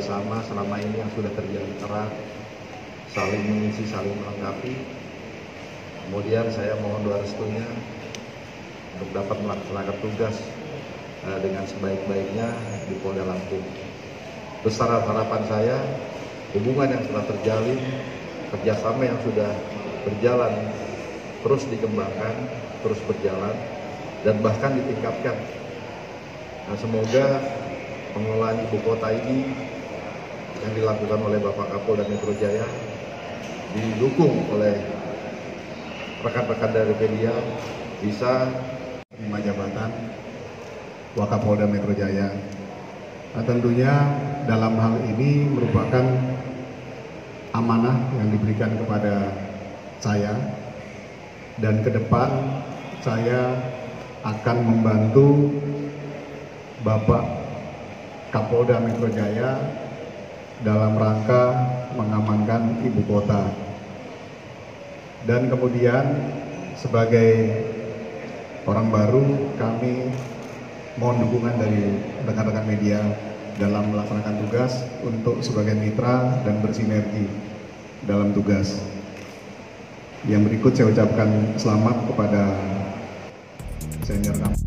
kerjasama selama ini yang sudah terjadi erat, saling mengisi, saling melengkapi. Kemudian saya mohon doa restunya untuk dapat melaksanakan tugas uh, dengan sebaik-baiknya di Polda Lampung. Besar harapan saya, hubungan yang telah terjalin, kerjasama yang sudah berjalan terus dikembangkan, terus berjalan, dan bahkan ditingkatkan. Nah, semoga pengelolaan ibu kota ini yang dilakukan oleh Bapak Kapolda Metro Jaya didukung oleh rekan-rekan dari media bisa menerima jabatan Wakapolda Metro Jaya. Nah, tentunya dalam hal ini merupakan amanah yang diberikan kepada saya dan ke depan saya akan membantu Bapak Kapolda Metro Jaya dalam rangka mengamankan ibu kota. Dan kemudian sebagai orang baru kami mohon dukungan dari rekan-rekan media dalam melaksanakan tugas untuk sebagai mitra dan bersinergi dalam tugas. Yang berikut saya ucapkan selamat kepada senior kami.